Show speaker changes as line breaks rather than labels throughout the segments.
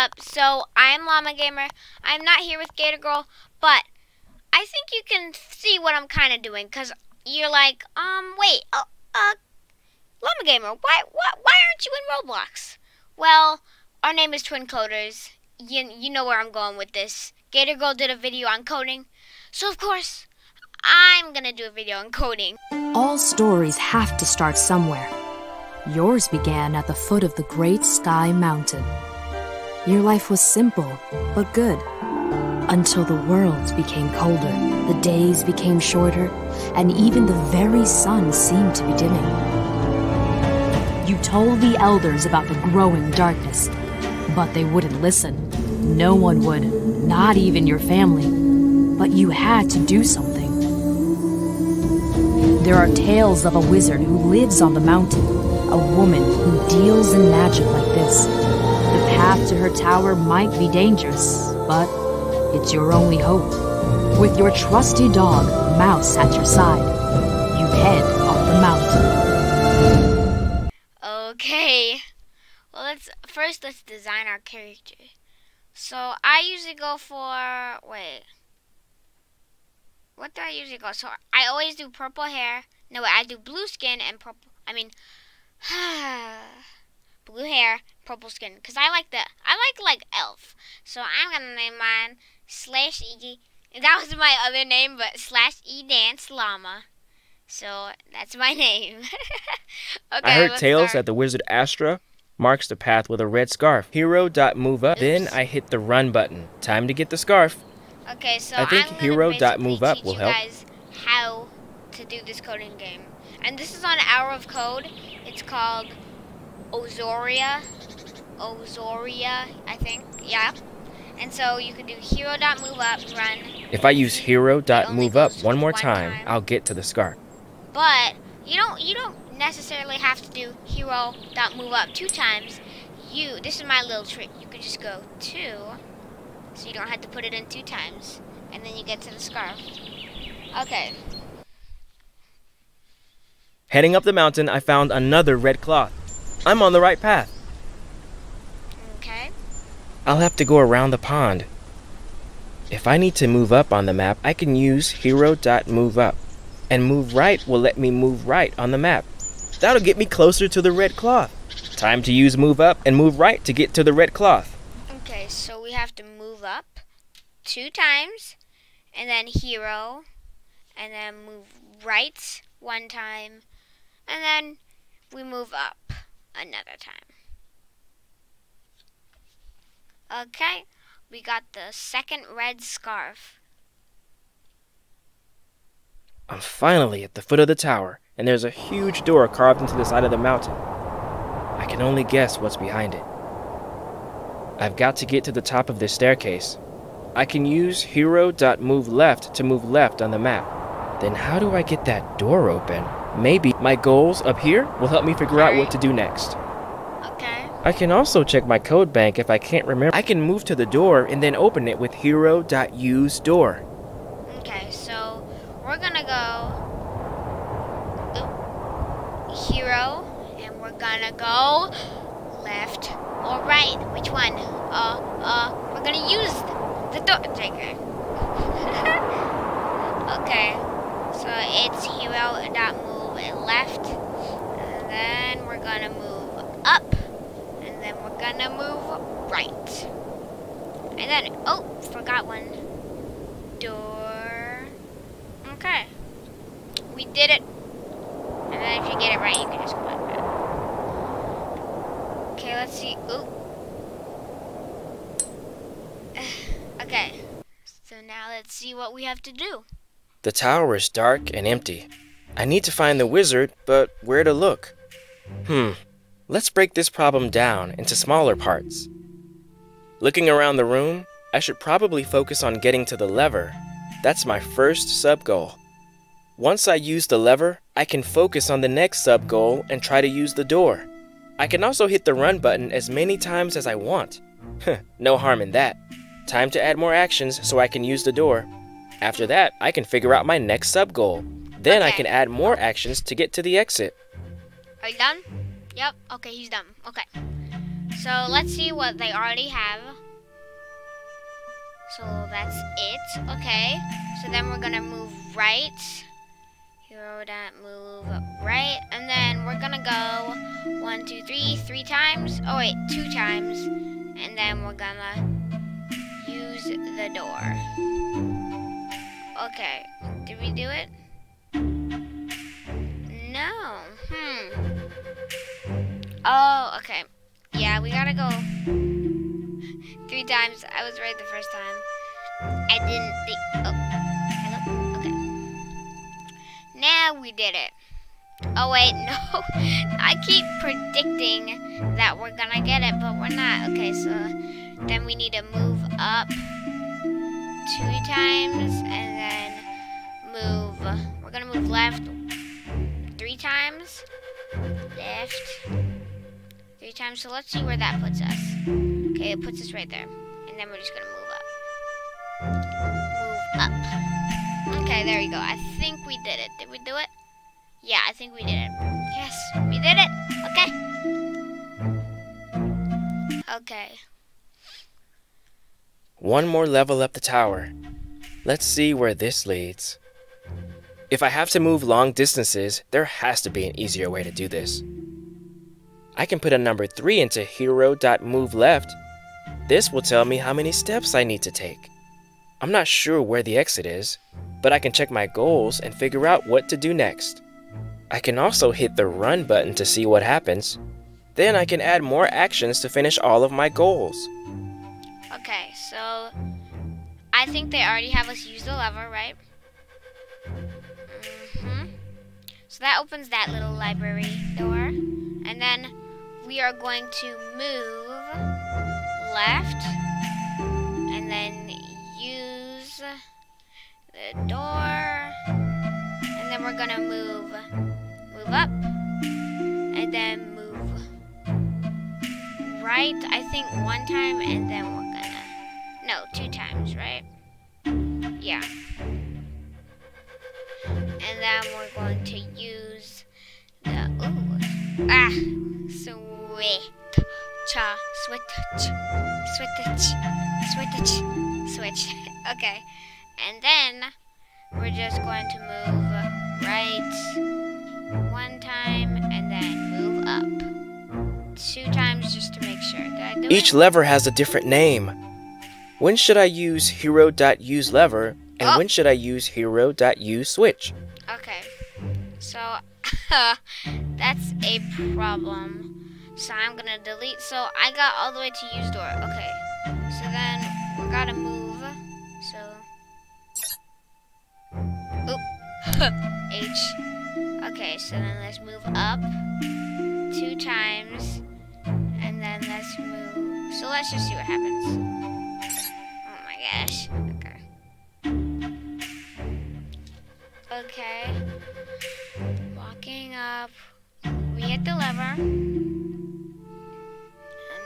up? So, I am Llama Gamer. I'm not here with Gator Girl, but I think you can see what I'm kind of doing, because you're like, um, wait, uh, uh, Llama Gamer, why, why, why aren't you in Roblox? Well, our name is Twin Coders. You, you know where I'm going with this. Gator Girl did a video on coding, so of course, I'm gonna do a video on coding.
All stories have to start somewhere. Yours began at the foot of the Great Sky Mountain. Your life was simple, but good. Until the world became colder, the days became shorter, and even the very sun seemed to be dimming. You told the elders about the growing darkness, but they wouldn't listen. No one would, not even your family. But you had to do something. There are tales of a wizard who lives on the mountain, a woman who deals in magic like this. Path to her tower might be dangerous, but it's your only hope. With your trusty dog, Mouse, at your side, you head up the mountain.
Okay. Well, let's first let's design our character. So I usually go for wait. What do I usually go? So I always do purple hair. No, I do blue skin and purple. I mean, blue hair, purple skin. Cause I like the I like like elf. So I'm gonna name mine slash e. That was my other name, but slash e dance llama. So that's my name. okay,
I heard tales
start.
that the wizard Astra marks the path with a red scarf. Hero dot move up. Then I hit the run button. Time to get the scarf.
Okay, so
I think hero dot move up will help.
guys how to do this coding game, and this is on Hour of Code. It's called Ozoria, Ozoria, I think. Yeah. And so you can do hero dot move up, run,
If I use hero dot move up one more time,
time.
I'll get to the scarf.
but you don't you don't necessarily have to do hero dot move up two times. You this is my little trick. You could just go two, so you don't have to put it in two times, and then you get to the scarf. Okay.
Heading up the mountain, I found another red cloth. I'm on the right path. I'll have to go around the pond. If I need to move up on the map, I can use hero dot move up. And move right will let me move right on the map. That'll get me closer to the red cloth. Time to use move up and move right to get to the red cloth.
Okay, so we have to move up two times, and then hero, and then move right one time, and then we move up another time. Okay, we got the second red scarf.
I'm finally at the foot of the tower, and there's a huge door carved into the side of the mountain. I can only guess what's behind it. I've got to get to the top of this staircase. I can use hero.move left to move left on the map. Then how do I get that door open? Maybe my goals up here will help me figure out what to do next.
Okay.
I can also check my code bank if I can't remember. I can move to the door and then open it with hero.use door.
Okay, so we're gonna go oop, hero, and we're gonna go left or right. Which one? Uh, uh, we're gonna use the door taker. okay, so it's hero dot move left, and then we're gonna move up, and then we're gonna move right, and then oh, forgot one door. Okay. We did it. And then if you get it right, you can just go that. Okay, let's see. Okay. So now let's see what we have to do.
The tower is dark and empty. I need to find the wizard, but where to look? Hmm, let's break this problem down into smaller parts. Looking around the room, I should probably focus on getting to the lever. That's my first sub goal. Once I use the lever, I can focus on the next sub goal and try to use the door. I can also hit the run button as many times as I want. no harm in that. Time to add more actions so I can use the door. After that, I can figure out my next sub goal. Then I can add more actions to get to the exit.
Are you done? Yep. Okay, he's done. Okay. So let's see what they already have. So that's it. Okay. So then we're gonna move right. Hero dot move right. And then we're gonna go one, two, three, three times. Oh wait, two times. And then we're gonna use the door. Okay. Did we do it? Oh, okay. Yeah, we gotta go three times. I was right the first time. I didn't think. Oh, hello. Okay. Now we did it. Oh wait, no. I keep predicting that we're gonna get it, but we're not. Okay, so then we need to move up two times and then move. We're gonna move left three times. Left three times. So let's see where that puts us. Okay, it puts us right there. And then we're just gonna move up. Move up. Okay, there we go. I think we did it. Did we do it? Yeah, I think we did it. Yes, we did it. Okay. Okay.
One more level up the tower. Let's see where this leads. If I have to move long distances, there has to be an easier way to do this. I can put a number 3 into hero.moveleft. This will tell me how many steps I need to take. I'm not sure where the exit is, but I can check my goals and figure out what to do next. I can also hit the run button to see what happens. Then I can add more actions to finish all of my goals.
Okay, so I think they already have us use the lever, right? hmm So that opens that little library door. And then we are going to move left okay. And then we're just going to move right one time, and then move up two times just to make sure. Did I do
Each
it?
lever has a different name. When should I use hero.useLever and
Oh.
when should I use hero.useSwitch?
Okay. So that's a problem. So I'm gonna delete. So I got all the way to use door. Okay. So then we gotta move. H. Okay. So then let's move up two times, and then let's move. So let's just see what happens. Oh my gosh. Okay. Okay. Walking up. We hit the lever. And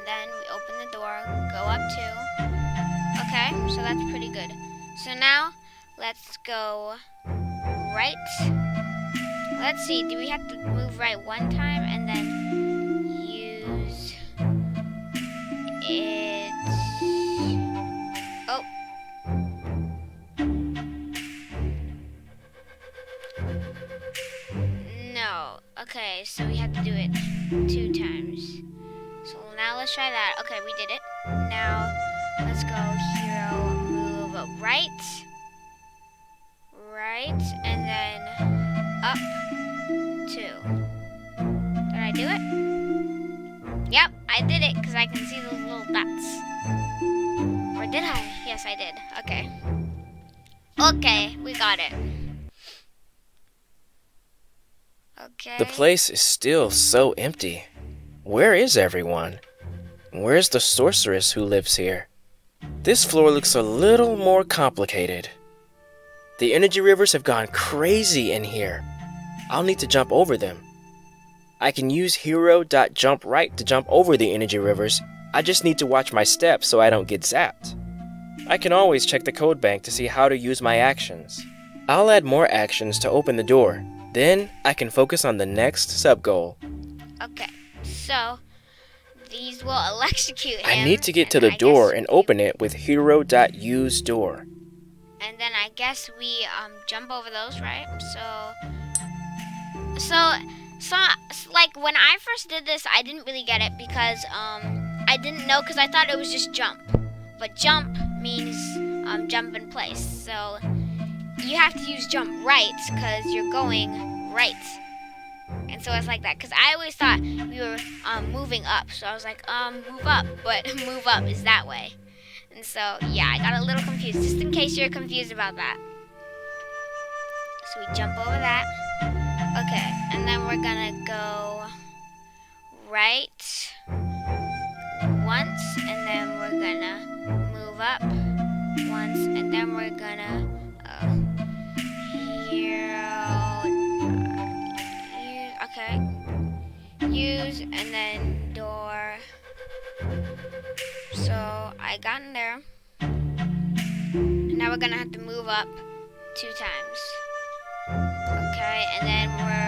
then we open the door, go up two. Okay, so that's pretty good. So now, let's go right. Let's see, do we have to move right one time and then use it? Oh, No. Okay, so we have to do it two times. So now let's try that. Okay, we did it. Now let's go hero move right. Right up two. Did I do it? Yep, I did it because I can see those little dots. Or did I? Yes, I did. Okay. Okay, we got it. Okay.
The place is still so empty. Where is everyone? Where's the sorceress who lives here? This floor looks a little more complicated. The energy rivers have gone crazy in here. I'll need to jump over them. I can use hero.jump right to jump over the energy rivers. I just need to watch my steps so I don't get zapped. I can always check the code bank to see how to use my actions. I'll add more actions to open the door. Then I can focus on the next sub goal.
Okay, so these will electrocute him.
I need to get to the
I
door and open it with hero.use door.
And then I guess we um jump over those, right? So, so, so, like when I first did this, I didn't really get it because um I didn't know because I thought it was just jump, but jump means um jump in place. So you have to use jump right because you're going right. And so it's like that because I always thought we were um, moving up. So I was like, um, move up, but move up is that way. And so, yeah, I got a little confused, just in case you're confused about that. So we jump over that. And then we're gonna go right once, and then we're gonna move up once, and then we're gonna uh, hero. Use, okay, use, and then door. So I got in there. Now we're gonna have to move up two times. Okay, and then we're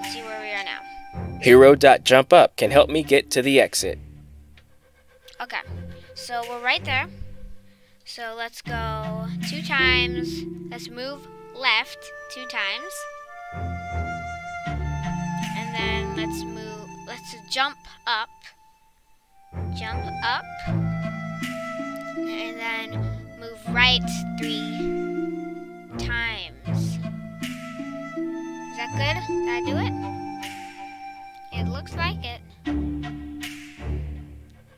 let's see where we are now.
Hero.jumpup can help me get to the exit.
Okay, so we're right there. So let's go two times. Let's move left two times. And then let's move, let's jump up. Jump up. And then move right three times. Is that good? Did I do it? It looks like it.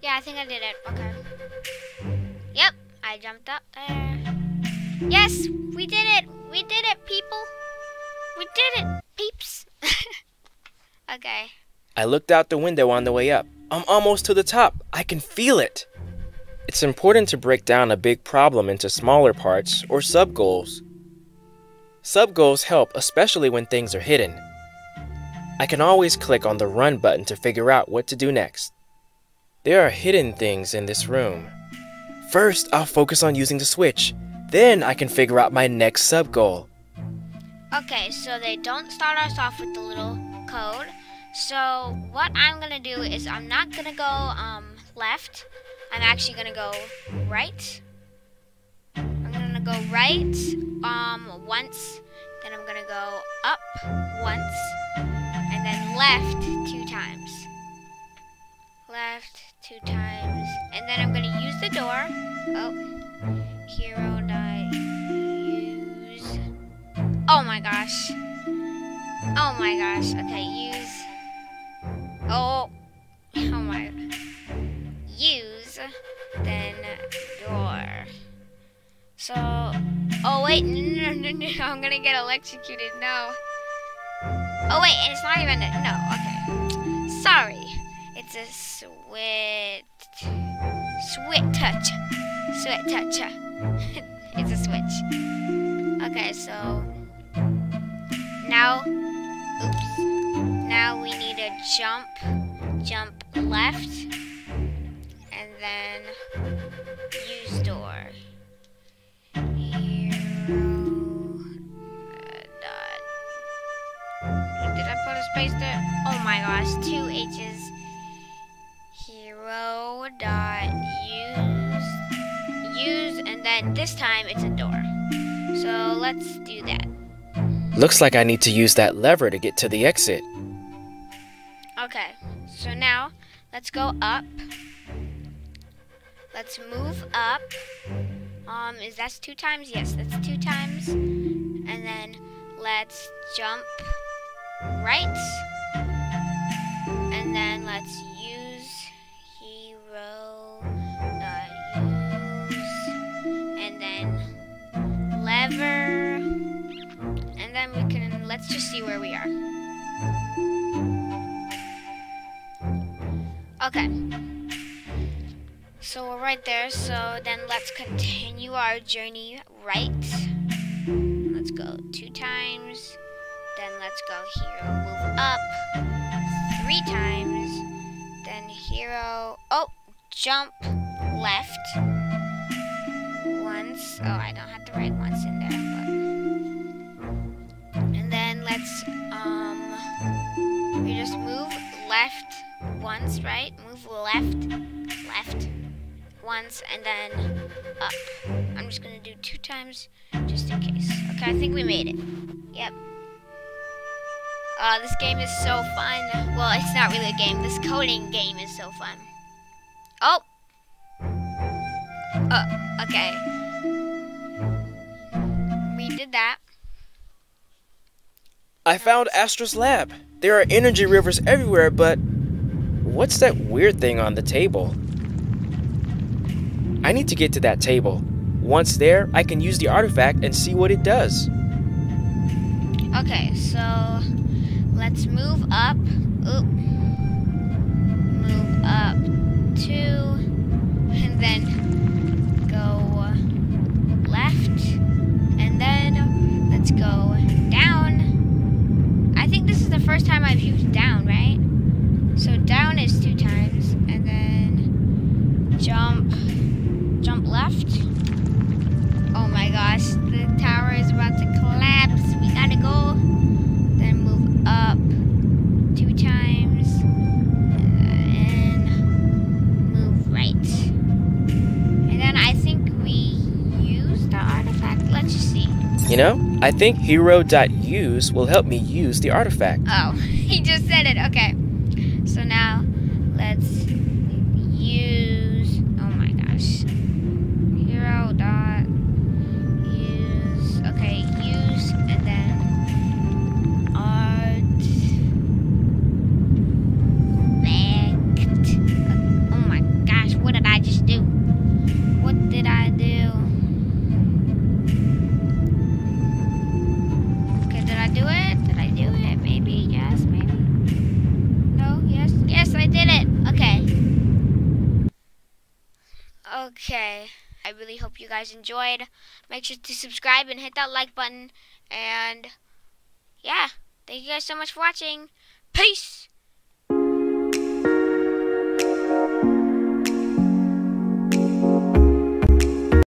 Yeah, I think I did it. Okay. Yep, I jumped up there. Yes, we did it. We did it, people. We did it, peeps. okay.
I looked out the window on the way up. I'm almost to the top. I can feel it. It's important to break down a big problem into smaller parts or sub goals. Sub goals help, especially when things are hidden. I can always click on the run button to figure out what to do next. There are hidden things in this room. First, I'll focus on using the switch. Then I can figure out my next sub goal.
Okay, so they don't start us off with the little code. So what I'm gonna do is I'm not gonna go um left. I'm actually gonna go right. I'm gonna go right um once. Then I'm gonna go up once, and then left two times. Left two times, and then I'm gonna use the door. Oh, hero die. Use. Oh my gosh. Oh my gosh. Okay, use. Oh. Oh my. Use. Then door. So. Oh wait. No, no, no, no. I'm gonna get electrocuted. No. Oh wait. It's not even. A, no. Okay. Sorry. It's a switch. Switch touch. Switch touch. it's a switch. Okay, so now, oops. Now we need to jump, jump left, and then my gosh, two H's. Hero dot use use and then this time it's a door. So let's do that.
Looks like I need to use that lever to get to the exit.
Okay, so now let's go up. Let's move up. Um, is that two times? Yes, that's two times. And then let's jump right. Let's use hero use. And then lever. And then we can, let's just see where we are. Okay. So we're right there. So then let's continue our journey right. Let's go two times. Then let's go here, move up three times. Hero. Oh, jump left once. Oh, I don't have the right ones in there. But... And then let's um, we just move left once, right? Move left, left once, and then up. I'm just gonna do two times, just in case. Okay, I think we made it. Yep. Uh, this game is so fun. Well, it's not really a game. This coding game is so fun. Oh! Oh, okay. We did that.
I found Astra's lab. There are energy rivers everywhere, but what's that weird thing on the table? I need to get to that table. Once there, I can use the artifact and see what it does.
Okay, so let's move up. Oop. Move up two,
You know, I think hero.use will help me use the artifact.
Oh, hope you guys enjoyed. Make sure to subscribe and hit that like button. And yeah, thank you guys so much for watching. Peace.